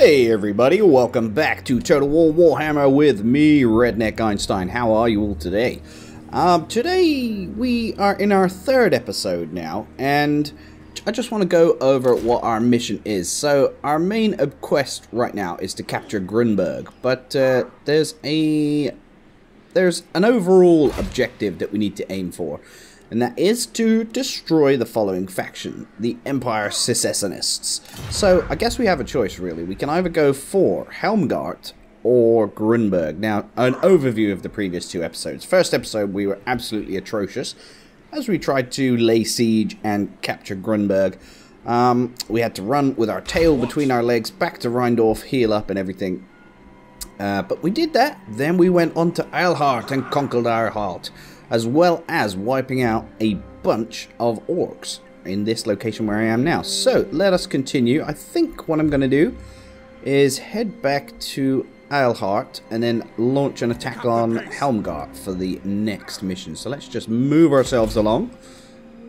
Hey everybody, welcome back to Total War Warhammer with me, Redneck Einstein. How are you all today? Um, today we are in our third episode now, and I just want to go over what our mission is. So, our main quest right now is to capture Grunburg, but uh, there's a there's an overall objective that we need to aim for and that is to destroy the following faction, the Empire Secessionists. So, I guess we have a choice, really. We can either go for Helmgart or Grunburg. Now, an overview of the previous two episodes. First episode, we were absolutely atrocious as we tried to lay siege and capture Grunburg. Um, we had to run with our tail between our legs back to Rheindorf, heal up and everything. Uh, but we did that. Then we went on to Eilhart and conquered Eilhart as well as wiping out a bunch of orcs in this location where I am now. So, let us continue. I think what I'm going to do is head back to Eilhart and then launch an attack on Helmgart for the next mission. So let's just move ourselves along.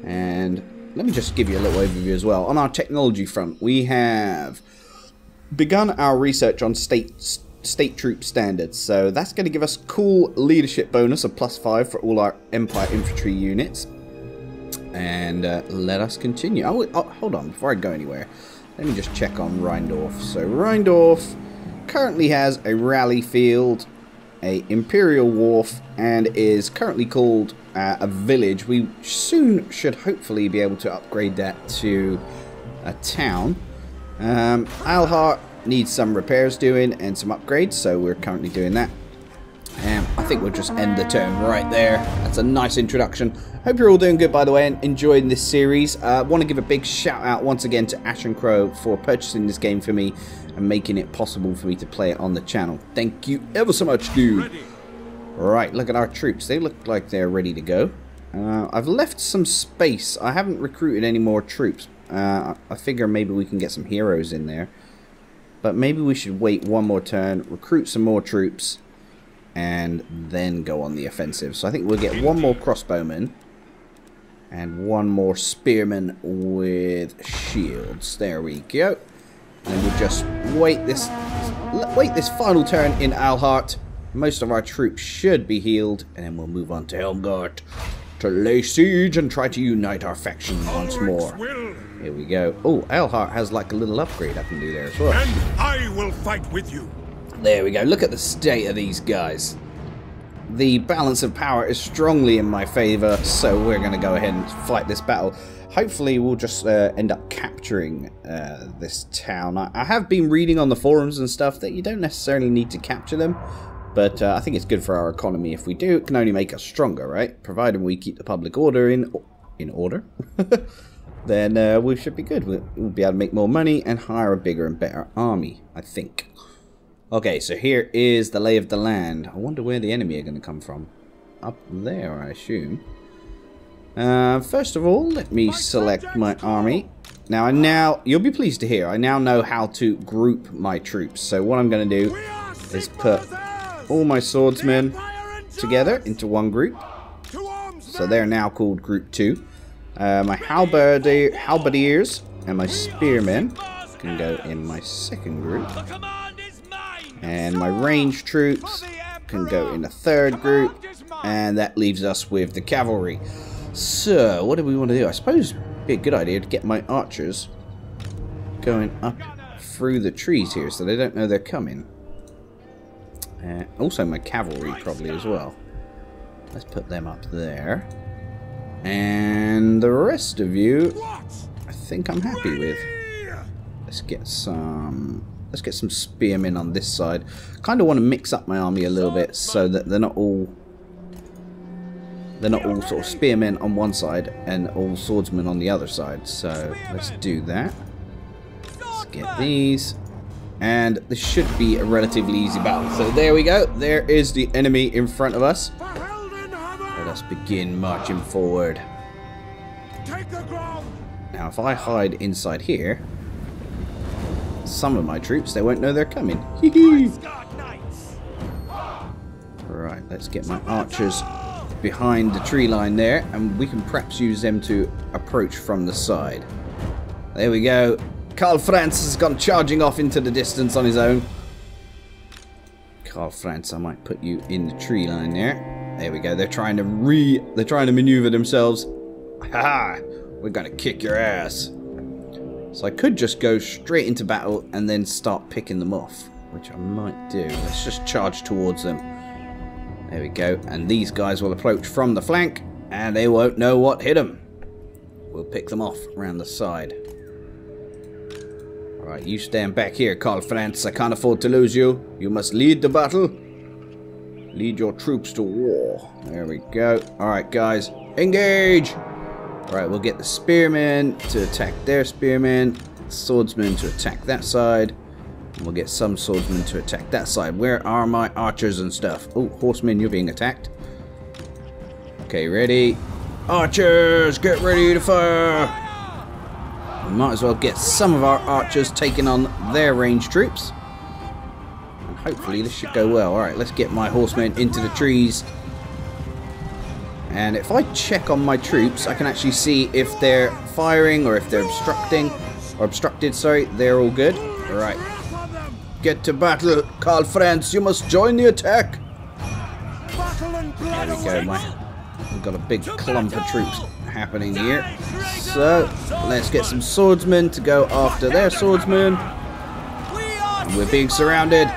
And let me just give you a little overview as well. On our technology front, we have begun our research on state state troop standards. So that's going to give us cool leadership bonus of plus 5 for all our Empire infantry units. And uh, let us continue. Oh, oh, hold on, before I go anywhere, let me just check on Rheindorf. So Rheindorf currently has a rally field, a Imperial Wharf, and is currently called uh, a village. We soon should hopefully be able to upgrade that to a town. Um, Eilhart needs some repairs doing and some upgrades, so we're currently doing that. Um, I think we'll just end the turn right there. That's a nice introduction. Hope you're all doing good, by the way, and enjoying this series. I uh, want to give a big shout out once again to Ash and Crow for purchasing this game for me and making it possible for me to play it on the channel. Thank you ever so much, dude. Right, look at our troops. They look like they're ready to go. Uh, I've left some space. I haven't recruited any more troops. Uh, I figure maybe we can get some heroes in there. But maybe we should wait one more turn, recruit some more troops, and then go on the offensive. So I think we'll get one more crossbowman and one more spearman with shields. There we go. And we'll just wait this wait this final turn in Eilhart. Most of our troops should be healed, and then we'll move on to Helmgart to lay siege and try to unite our faction once more. Here we go. Oh, Eilhart has like a little upgrade I can do there as well. And I will fight with you. There we go. Look at the state of these guys. The balance of power is strongly in my favor, so we're going to go ahead and fight this battle. Hopefully we'll just uh, end up capturing uh, this town. I, I, have been reading on the forums and stuff that you don't necessarily need to capture them, but uh, I think it's good for our economy if we do. It can only make us stronger, right? Provided we keep the public order in in order. then uh, we should be good. We'll, we'll, be able to make more money and hire a bigger and better army, I think. Okay, so here is the lay of the land. I wonder where the enemy are going to come from. Up there, I assume. Uh, first of all, let me select my army. Now, I now, you'll be pleased to hear, I now know how to group my troops. So what I'm going to do is put all my swordsmen together into one group. So they're now called Group 2. Uh, my halberdier, halberdiers and my spearmen can go in my second group. And my ranged troops can go in the third group. And that leaves us with the cavalry. So, what do we want to do? I suppose it'd be a good idea to get my archers going up through the trees here so they don't know they're coming. Also my cavalry probably as well. Let's put them up there. And the rest of you, I think I'm happy with. Let's get some... Let's get some spearmen on this side. Kind of want to mix up my army a little bit so that they're not all... They're not all sort of spearmen on one side and all swordsmen on the other side. So let's do that. Let's get these. And this should be a relatively easy battle. So there we go. There is the enemy in front of us. Let us begin marching forward. Now, if I hide inside here, some of my troops, they won't know they're coming. right, let's get my archers behind the tree line there, and we can perhaps use them to approach from the side. There we go. Karl Franz has gone charging off into the distance on his own. Karl Franz, I might put you in the tree line there. There we go. They're trying to re... They're trying to maneuver themselves. Ha! We're gonna kick your ass. So I could just go straight into battle and then start picking them off. Which I might do. Let's just charge towards them. There we go. And these guys will approach from the flank. And they won't know what hit them. We'll pick them off around the side. Alright, you stand back here, Karl Franz. I can't afford to lose you. You must lead the battle. Lead your troops to war. There we go. Alright, guys. Engage! Alright, we'll get the spearmen to attack their spearmen. Swordsmen to attack that side. And we'll get some swordsmen to attack that side. Where are my archers and stuff? Oh, horsemen, you're being attacked. Okay, ready? Archers, get ready to fire! We might as well get some of our archers taking on their range troops. And hopefully this should go well. Alright, let's get my horsemen into the trees. And if I check on my troops, I can actually see if they're firing or if they're obstructing. Or obstructed, sorry. They're all good. Alright. Get to battle, Karl Franz. You must join the attack. There we go, my... We've got a big clump of troops happening here. So, let's get some swordsmen to go after their swordsmen. We're being surrounded.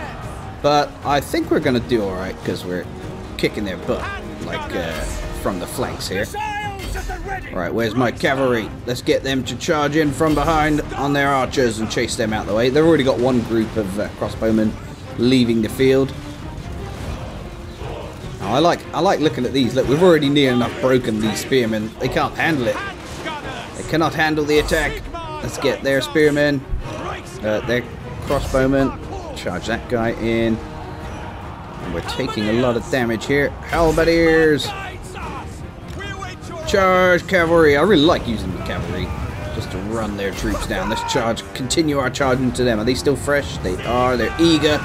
But I think we're going to do alright because we're kicking their butt. Like, uh, from the flanks here. Alright, where's my cavalry? Let's get them to charge in from behind on their archers and chase them out the way. They've already got one group of uh, crossbowmen leaving the field. I like I like looking at these. Look, we've already near enough broken these spearmen. They can't handle it. They cannot handle the attack. Let's get their spearmen, uh, their crossbowmen. Charge that guy in. And we're taking a lot of damage here. Halberdiers! Charge cavalry! I really like using the cavalry just to run their troops down. Let's charge, continue our charging to them. Are they still fresh? They are. They're eager.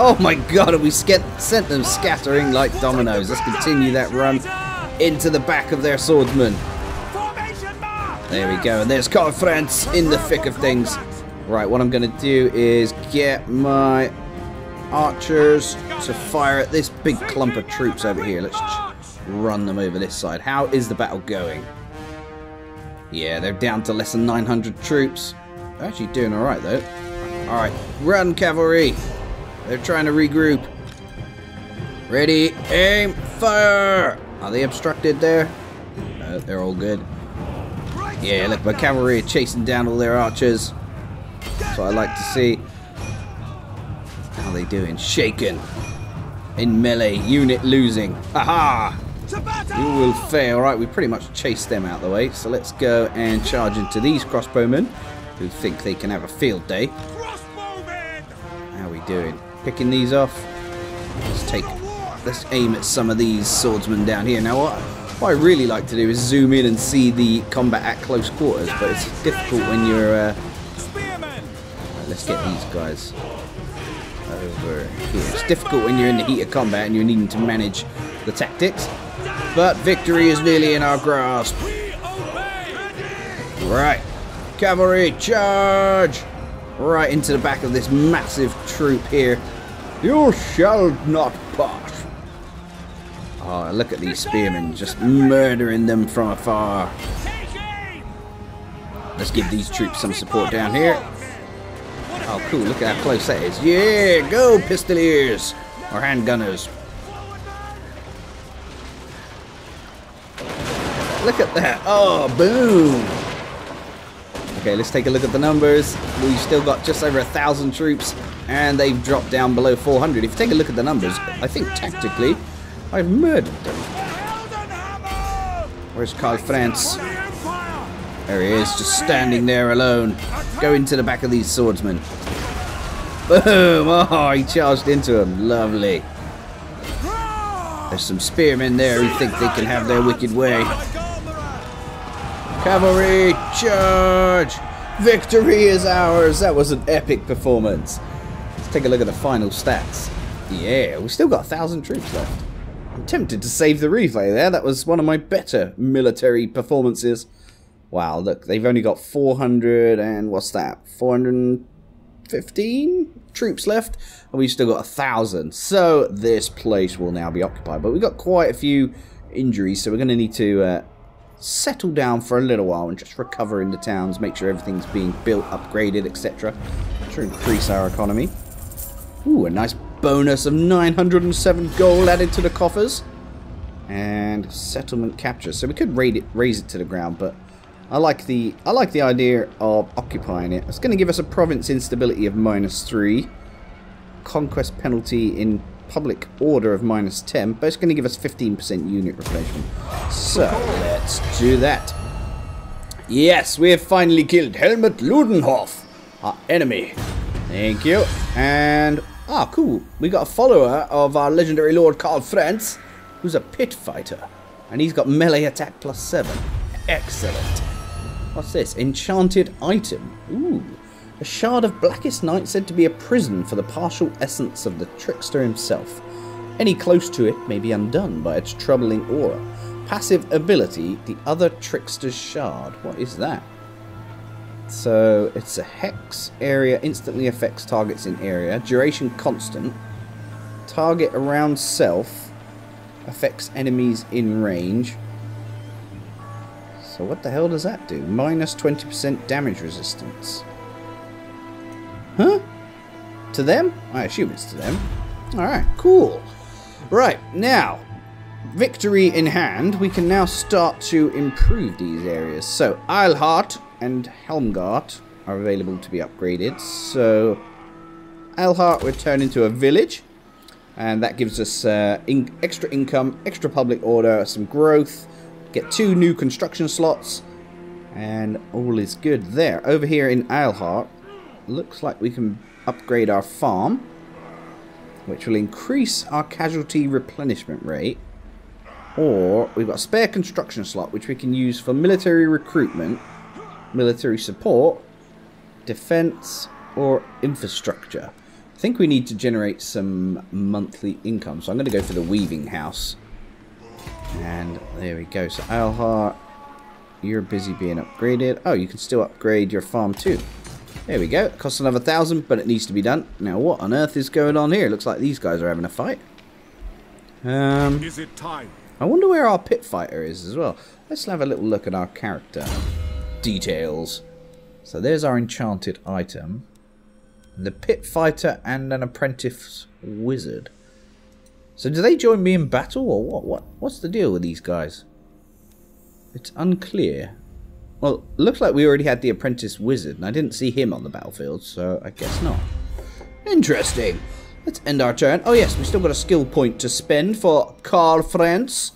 Oh my god, we sent them scattering like dominoes. Let's continue that run into the back of their swordsmen. There we go, and there's Karl Franz in the thick of things. Right, what I'm going to do is get my archers to fire at this big clump of troops over here. Let's run them over this side. How is the battle going? Yeah, they're down to less than 900 troops. They're actually doing alright though. Alright, run cavalry! They're trying to regroup. Ready, aim, fire! Are they obstructed there? No, they're all good. Yeah, look, my cavalry are chasing down all their archers. So I like to see. How they doing? Shaken. In melee, unit losing. Aha! You will fail. Right, we pretty much chased them out the way. So let's go and charge into these crossbowmen who think they can have a field day. How are we doing? Picking these off. Let's take, let's aim at some of these swordsmen down here. Now what, what I really like to do is zoom in and see the combat at close quarters, but it's difficult when you're, uh, let's get these guys over here. It's difficult when you're in the heat of combat and you're needing to manage the tactics, but victory is nearly in our grasp. Right, cavalry, charge! right into the back of this massive troop here. You shall not pass. Oh, look at these spearmen just murdering them from afar. Let's give these troops some support down here. Oh, cool. Look at how close that is. Yeah, go, pistoliers. Or handgunners. Look at that. Oh, boom. Okay, let's take a look at the numbers. We've still got just over a thousand troops, and they've dropped down below 400. If you take a look at the numbers, I think tactically, I've murdered them. Where's Karl Franz? There he is, just standing there alone. Go into the back of these swordsmen. Boom! Oh, he charged into him. Lovely. There's some spearmen there who think they can have their wicked way. Cavalry, charge! Victory is ours! That was an epic performance. Let's take a look at the final stats. Yeah, we've still got a thousand troops left. I'm tempted to save the relay there. That was one of my better military performances. Wow, look, they've only got 400 and what's that? 415 troops left, and we've still got a thousand. So this place will now be occupied. But we've got quite a few injuries, so we're going to need to uh, settle down for a little while and just recover in the towns, make sure everything's being built, upgraded, etc. To increase our economy. Ooh, a nice bonus of 907 gold added to the coffers. And settlement capture. So we could raid it, raise it to the ground, but I like the I like the idea of occupying it. It's going to give us a province instability of minus three, conquest penalty in public order of minus 10, but it's going to give us 15% unit replacement. So let's do that. Yes, we have finally killed Helmut Ludenhoff, our enemy. Thank you. And ah, cool. We got a follower of our legendary Lord Karl Franz, who's a pit fighter, and he's got melee attack plus seven. Excellent. What's this? Enchanted item. Ooh. A shard of Blackest Night said to be a prison for the partial essence of the trickster himself. Any close to it may be undone by its troubling aura. Passive ability, the other trickster's shard. What is that? So it's a hex area, instantly affects targets in area. Duration constant. Target around self. Affects enemies in range. So what the hell does that do? Minus 20% damage resistance. Huh? To them? I assume it's to them. Alright, cool. Right, now, victory in hand, we can now start to improve these areas. So, Eilhart and Helmgart are available to be upgraded. So, Eilhart will turn into a village. And that gives us uh, in extra income, extra public order, some growth, Get two new construction slots. And all is good there. Over here in Eilhart, looks like we can upgrade our farm. Which will increase our casualty replenishment rate. Or we've got a spare construction slot which we can use for military recruitment, military support, defense, or infrastructure. I think we need to generate some monthly income. So I'm going to go for the weaving house. And there we go. So Eilhart, you're busy being upgraded. Oh, you can still upgrade your farm too. There we go. It costs another thousand, but it needs to be done. Now, what on earth is going on here? Looks like these guys are having a fight. Um, is it time? I wonder where our pit fighter is as well. Let's have a little look at our character details. So there's our enchanted item. The pit fighter and an apprentice wizard. So do they join me in battle or what? What? What's the deal with these guys? It's unclear. Well, looks like we already had the apprentice wizard and I didn't see him on the battlefield, so I guess not. Interesting. Let's end our turn. Oh yes, we still got a skill point to spend for Karl Franz.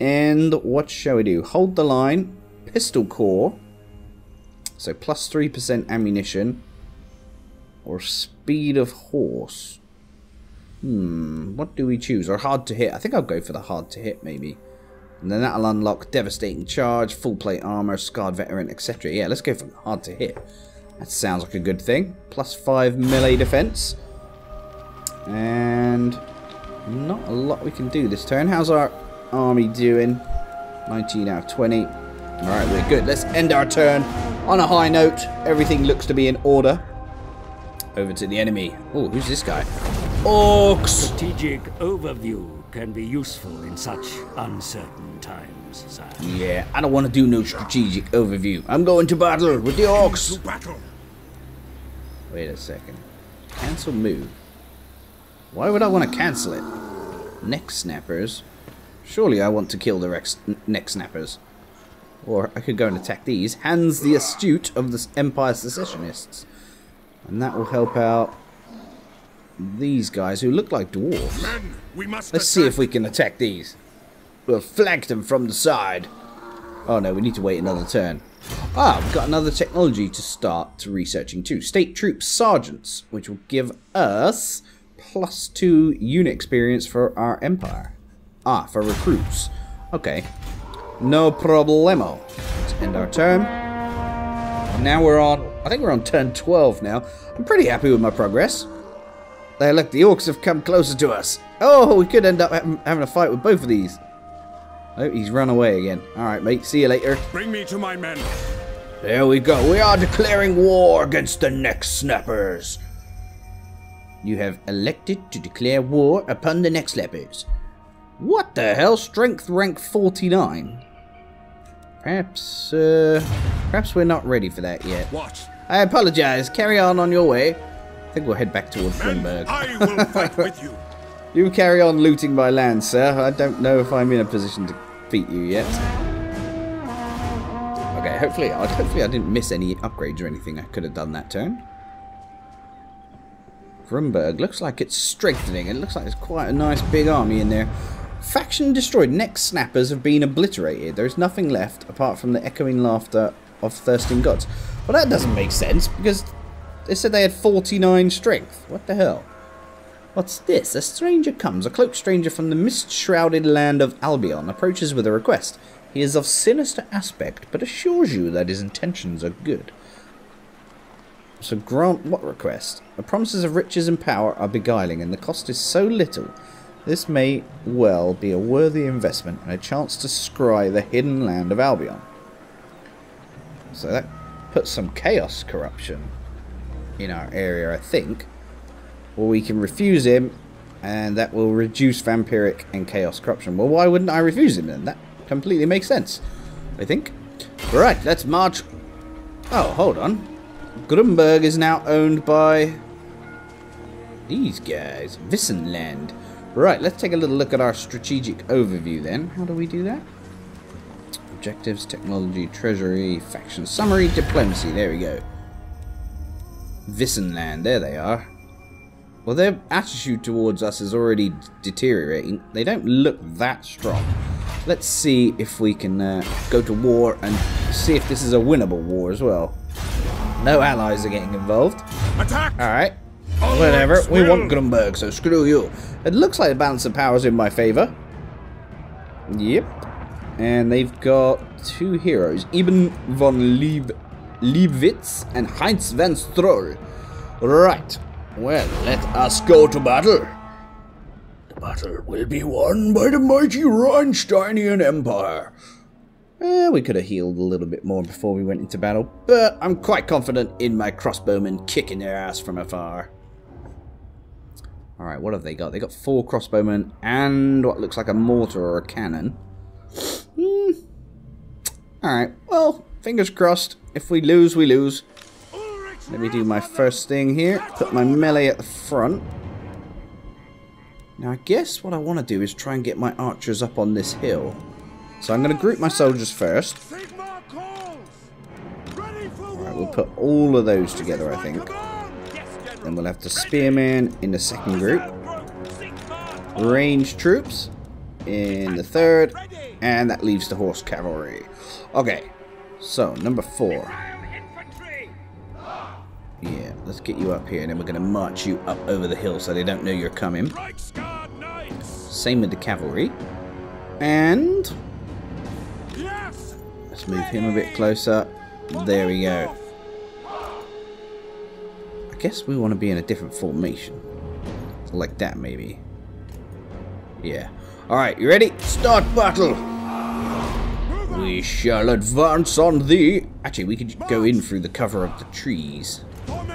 And what shall we do? Hold the line. Pistolkorps. So plus 3% ammunition. Or speed of horse. Hmm, what do we choose? Or hard to hit? I think I'll go for the hard to hit, maybe. And then that'll unlock Devastating Charge, Full Plate Armor, Scarred Veteran, etc. Yeah, let's go for hard to hit. That sounds like a good thing. Plus 5 melee defense. And not a lot we can do this turn. How's our army doing? 19 out of 20. Alright, we're good. Let's end our turn on a high note. Everything looks to be in order. Over to the enemy. Oh, who's this guy? Orcs! Strategic overview can be useful in such uncertain times, sire. Yeah, I don't want to do no strategic overview. I'm going to battle with the orcs. Wait a second. Cancel move. Why would I want to cancel it? Neck snappers. Surely I want to kill the Rex neck snappers. Or I could go and attack these. Hands the astute of the Empire Secessionists. And that will help out these guys who look like dwarves. Men, we must Let's see if we can attack these. We'll flank them from the side. Oh no, we need to wait another turn. Ah, we've got another technology to start researching too. State Troop Sergeants, which will give us plus two unit experience for our Empire. Ah, for recruits. Okay. No problemo. Let's end our turn. Now we're on, I think we're on turn 12 now. I'm pretty happy with my progress. There, look, the orcs have come closer to us. Oh, we could end up having a fight with both of these. Oh, he's run away again. Alright, mate, see you later. Bring me to my men. There we go. We are declaring war against the neck snappers. You have elected to declare war upon the neck snappers. What the hell? Strength rank 49. Perhaps, uh, perhaps we're not ready for that yet. Watch. I apologize. Carry on on your way. I think we'll head back towards Grimberg. I will fight with you. You carry on looting my land, sir. I don't know if I'm in a position to beat you yet. Okay, hopefully, I hopefully I didn't miss any upgrades or anything I could have done that turn. Grunburg looks like it's strengthening. It looks like there's quite a nice big army in there. Faction destroyed. Neck snappers have been obliterated. There's nothing left apart from the echoing laughter of thirsting gods. Well, that doesn't make sense because they said they had 49 strength. What the hell? What's this? A stranger comes. A cloaked stranger from the mist-shrouded land of Albion approaches with a request. He is of sinister aspect, but assures you that his intentions are good. So grant what request? The promises of riches and power are beguiling, and the cost is so little. This may well be a worthy investment and a chance to scry the hidden land of Albion. So that puts some chaos corruption in our area, I think. Or we can refuse him, and that will reduce vampiric and chaos corruption. Well, why wouldn't I refuse him then? That completely makes sense, I think. Right, let's march. Oh, hold on. Grunburg is now owned by these guys, Wissenland. Right, let's take a little look at our strategic overview then. How do we do that? Objectives, technology, treasury, faction summary, diplomacy. There we go. Wissenland, there they are. Well, their attitude towards us is already deteriorating. They don't look that strong. Let's see if we can uh, go to war and see if this is a winnable war as well. No allies are getting involved. Attack! Alright. All Whatever. We want Grunburg, so screw you. It looks like the balance of power is in my favour. Yep. And they've got two heroes. Eben von Lieb Liebwitz and Heinz van Stroll. Right. Well, let us go to battle. The battle will be won by the mighty Rheinsteinian Empire. Eh, we could have healed a little bit more before we went into battle, but I'm quite confident in my crossbowmen kicking their ass from afar. Alright, what have they got? They got four crossbowmen and what looks like a mortar or a cannon. Hmm. Alright, well, fingers crossed. If we lose, we lose. Let me do my first thing here. Put my melee at the front. Now, I guess what I want to do is try and get my archers up on this hill. So I'm going to group my soldiers first. Alright, we'll put all of those together, I think. Then we'll have the spearmen in the second group. Range troops in the third. And that leaves the horse cavalry. Okay, so number four. Yeah, let's get you up here and then we're going to march you up over the hill so they don't know you're coming. Same with the cavalry. And let's move him a bit closer. There we go. I guess we want to be in a different formation. Like that, maybe. Yeah. Alright, you ready? Start battle! We shall advance on thee. Actually, we could go in through the cover of the trees.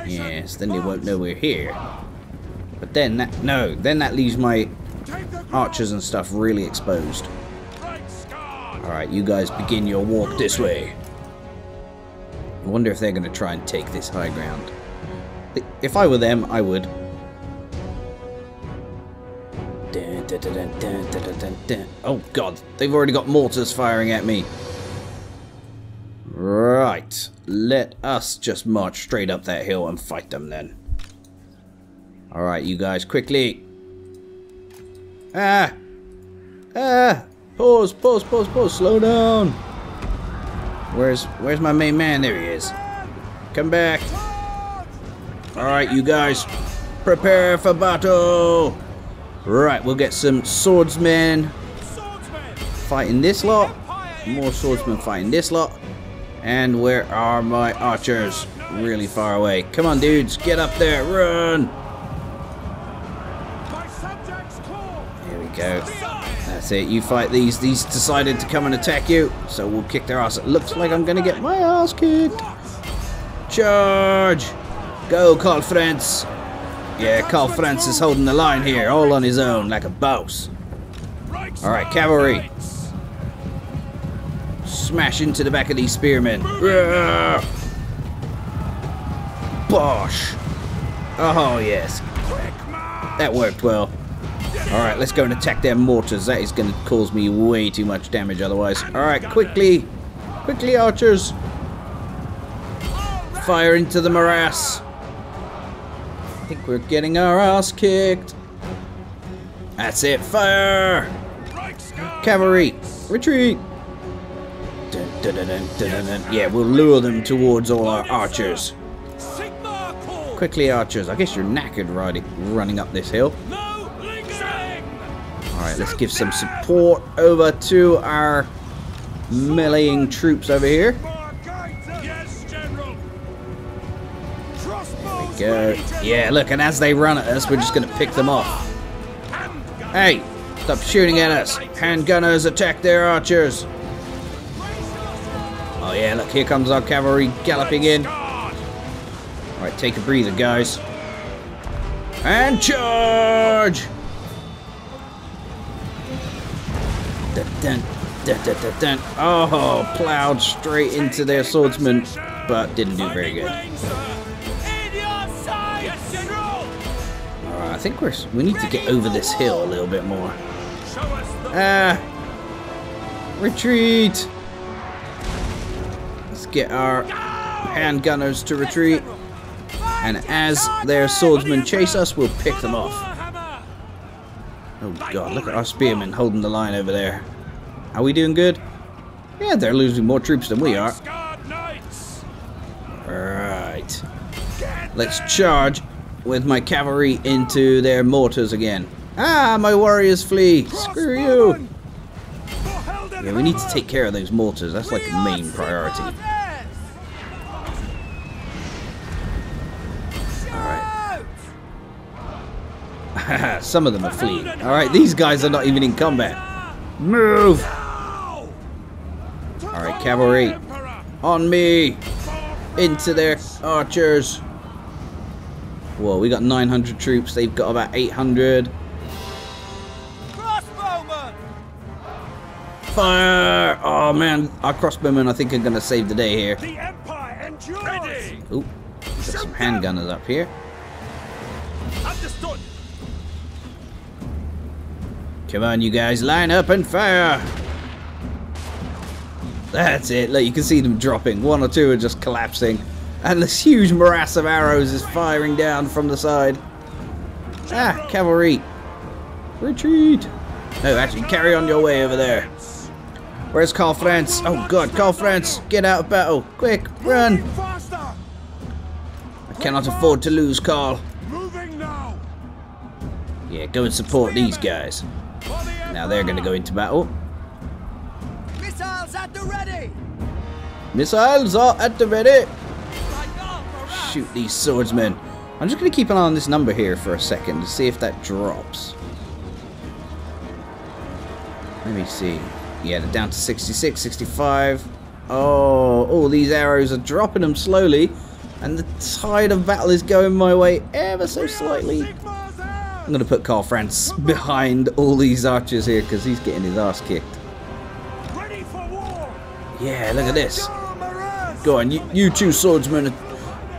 Yes, then they won't know we're here. But then that, no, then that leaves my archers and stuff really exposed. Alright, you guys begin your walk this way. I wonder if they're going to try and take this high ground. If I were them, I would. Oh god, they've already got mortars firing at me. Right, let us just march straight up that hill and fight them then. Alright, you guys, quickly. Ah! Ah! Pause, pause, pause, pause, slow down! Where's, where's my main man? There he is. Come back. Alright, you guys, prepare for battle! Right, we'll get some swordsmen Swordsmen! fighting this lot. More swordsmen fighting this lot. And where are my archers? Really far away. Come on, dudes, get up there, run! There we go. That's it. You fight these. These decided to come and attack you, so we'll kick their ass. It looks like I'm gonna get my ass kicked. Charge! Go, Karl Franz. Yeah, Karl Franz is holding the line here, all on his own, like a boss. All right, cavalry. Smash into the back of these spearmen. Bosh. Oh, yes. That worked well. Alright, let's go and attack their mortars. That is going to cause me way too much damage otherwise. Alright, quickly. Quickly, archers. Fire into the morass. I think we're getting our ass kicked. That's it. Fire! Cavalry, retreat! Dun, dun, dun. Yeah, we'll lure them towards all our archers. Quickly, archers. I guess you're knackered riding, running up this hill. Alright, let's give some support over to our meleeing troops over here. General. Crossbows Go. Yeah, look, and as they run at us, we're just going to pick them off. Hey, stop shooting at us. Handgunners attack their archers. Oh yeah, look, here comes our cavalry galloping in. Alright, take a breather, guys. And charge! Dun, dun, dun. Oh, plowed straight into their swordsman, but didn't do very good. Range, sir. In your sight. Yes, General. Alright, I think we're we need to get over this hill a little bit more. Show us the Ah! Retreat! Get our handgunners to retreat. And as their swordsmen chase us, we'll pick them off. Oh god, look at our spearmen holding the line over there. Are we doing good? Yeah, they're losing more troops than we are. Guard Knights. Right. Let's charge with my cavalry into their mortars again. Ah, my warriors flee! Screw you! Yeah, we need to take care of those mortars. That's like a main priority. Some of them are fleeing. Alright, these guys are not even in combat. Move! Alright, cavalry. On me! Into their archers! Whoa, we got 900 troops. They've got about 800. Crossbowmen. Fire! Oh man, our crossbowmen I think are going to save the day here. The Empire endures. Ready. Ooh, got some handgunners up here. Come on, you guys, line up and fire! That's it. Look, you can see them dropping. One or two are just collapsing. And this huge morass of arrows is firing down from the side. Ah, cavalry. Retreat. No, actually, carry on your way over there. Where's Karl Franz? Oh, God, Karl Franz, get out of battle. Quick, run. I cannot afford to lose Karl. Moving now. Yeah, go and support these guys. Now they're going to go into battle. Missiles at the ready. Missiles are at the ready. Like up, around. shoot these swordsmen. I'm just going to keep an eye on this number here for a second to see if that drops. Let me see. Yeah, they're down to 66, 65. Oh, all these arrows are dropping them slowly. And the tide of battle is going my way ever so slightly. I'm going to put Karl Franz behind all these archers here because he's getting his ass kicked. Ready for war. Yeah, look at this. Go, on, you, you two swordsmen,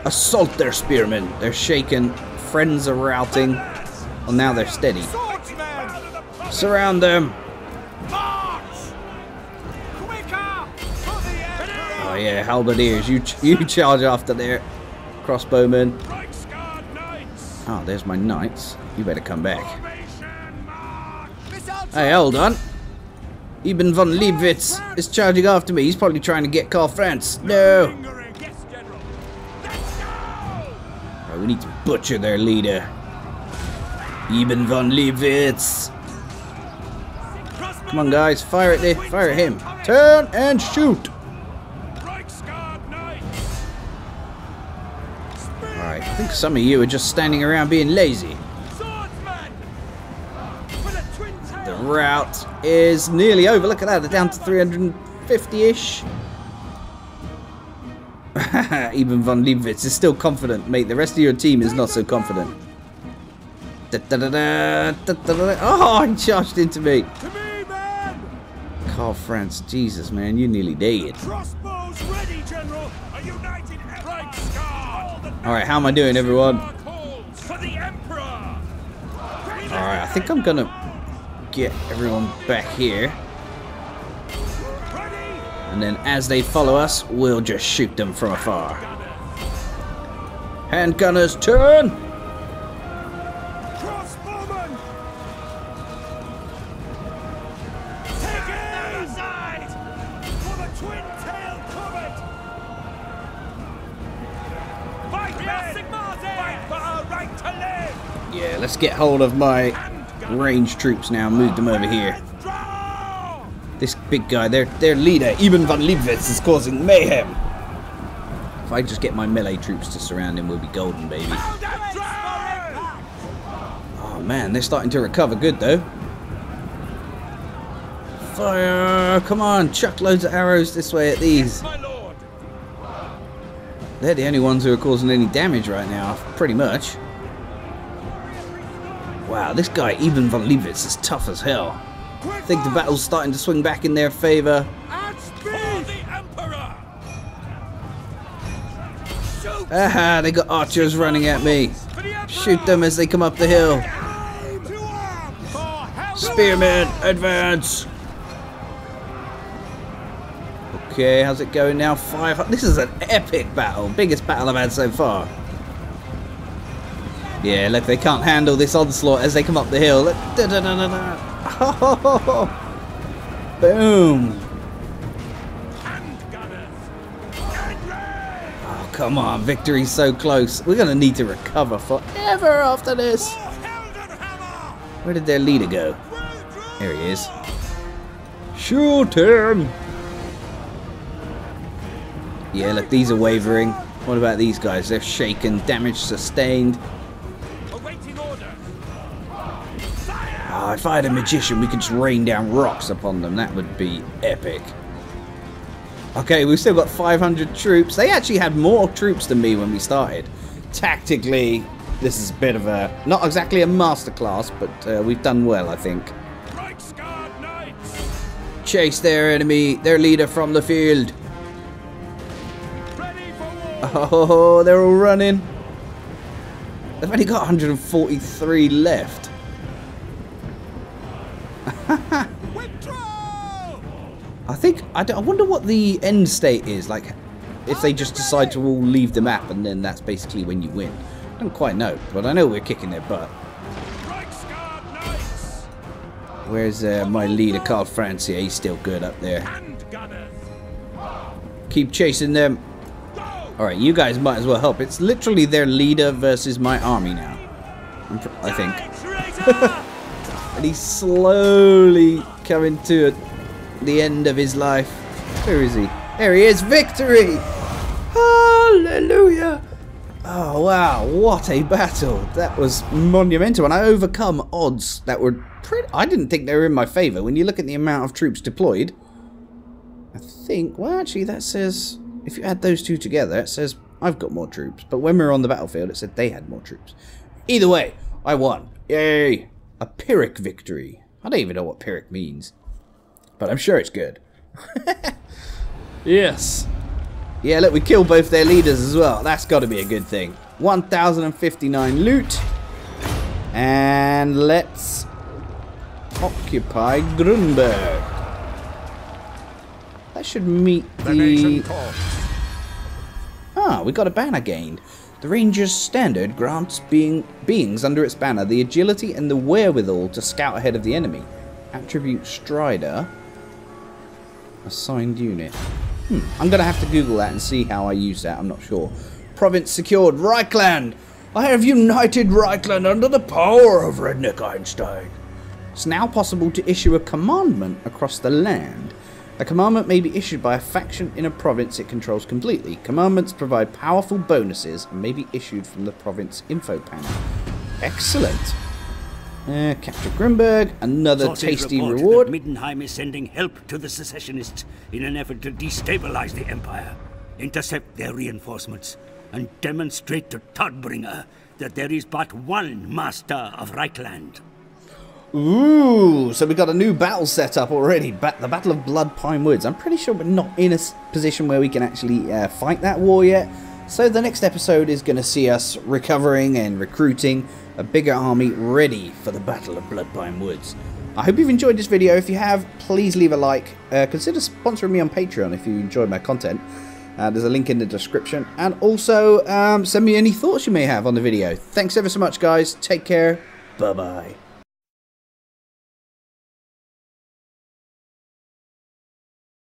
assault their spearmen. They're shaken, friends are routing. Well, now they're steady. Surround them. March. Quicker. For the Emperor. Oh yeah, halberdiers, you ch- you charge after their crossbowmen. Oh, there's my knights. You better come back. Hey, hold on. Ibn von Leibwitz is charging after me. He's probably trying to get Karl Franz. No. Right, we need to butcher their leader. Ibn von Leibwitz. Come on, guys, fire at the, fire at him. Turn and shoot. All right, I think some of you are just standing around being lazy. Route is nearly over. Look at that, they're down to 350-ish. Even Von Leibowitz is still confident, mate. The rest of your team is not so confident. Da, da, da, da, da, da, da. Oh, he charged into me. To me, men! Carl France, Jesus, man, you nearly dead. Crossbows ready, General! A united right guard! Alright, how am I doing, everyone? For the Emperor! Alright, I think I'm gonna get everyone back here. And then as they follow us, we'll just shoot them from afar. Handgunners, turn! Crossbowmen! Take aim! Aside! For the twin-tailed comet! Fight, men! Fight for our right to live! Yeah, let's get hold of my ranged troops now. Move them over here. This big guy, their their leader, Ibn von Leibwitz, is causing mayhem. If I just get my melee troops to surround him, we'll be golden, baby. Oh man, they're starting to recover good though. Fire! Come on, chuck loads of arrows this way at these. They're the only ones who are causing any damage right now, pretty much. Wow, this guy, even von Leibwitz, is tough as hell. I think the battle's starting to swing back in their favor. Aha, they got archers running at me. Shoot them as they come up the hill. Spearmen, advance! Okay, how's it going now? Five. This is an epic battle. Biggest battle I've had so far. Yeah, look, they can't handle this onslaught as they come up the hill. Da -da -da -da. Boom! Oh, come on, victory's so close. We're gonna need to recover forever after this. Where did their leader go? There he is. Shoot him! Yeah, look, these are wavering. What about these guys? They're shaken, damage sustained. Ah, if I had a magician, we could just rain down rocks upon them. That would be epic. Okay, we've still got 500 troops. They actually had more troops than me when we started. Tactically, this is a bit of a... Not exactly a masterclass, but uh, we've done well, I think. Knights! Chase their enemy, their leader from the field. Ready for war! Oh, they're all running. They've only got 143 left. I think I, I wonder what the end state is like. If they just decide to all leave the map and then that's basically when you win. I don't quite know, but I know we're kicking their butt. Where's uh, my leader, Carl Francia? He's still good up there. Keep chasing them. All right, you guys might as well help. It's literally their leader versus my army now. I think. And he's slowly coming to the end of his life. Where is he? There he is! Victory! Hallelujah! Oh wow, what a battle! That was monumental, and I overcome odds that were pretty. I didn't think they were in my favour. When you look at the amount of troops deployed, I think. Well, actually, that says if you add those two together, it says I've got more troops. But when we were on the battlefield, it said they had more troops. Either way, I won. Yay! A Pyrrhic victory. I don't even know what Pyrrhic means, but I'm sure it's good. yes. Yeah, look, we killed both their leaders as well. That's got to be a good thing. 1,059 loot. And let's occupy Grunburg. That should meet the... Ah, we got a banner gained. The Ranger's standard grants being beings under its banner the agility and the wherewithal to scout ahead of the enemy. Attribute Strider. Assigned unit. Hmm, I'm going to have to Google that and see how I use that. I'm not sure. Province secured. Reikland! I have united Reikland under the power of Redneck Einstein. It's now possible to issue a commandment across the land. A commandment may be issued by a faction in a province it controls completely. Commandments provide powerful bonuses and may be issued from the province info panel. Excellent. Uh, capture Grunburg, another Sources tasty reward. That Middenheim is sending help to the secessionists in an effort to destabilize the Empire, intercept their reinforcements, and demonstrate to Todbringer that there is but one master of Reikland. Ooh, so we've got a new battle set up already. Ba- the Battle of Blood Pine Woods. I'm pretty sure we're not in a position where we can actually uh, fight that war yet. So the next episode is going to see us recovering and recruiting a bigger army ready for the Battle of Blood Pine Woods. I hope you've enjoyed this video. If you have, please leave a like. Uh, consider sponsoring me on Patreon if you enjoy my content. Uh, there's a link in the description. And also, um, send me any thoughts you may have on the video. Thanks ever so much, guys. Take care. Bye-bye.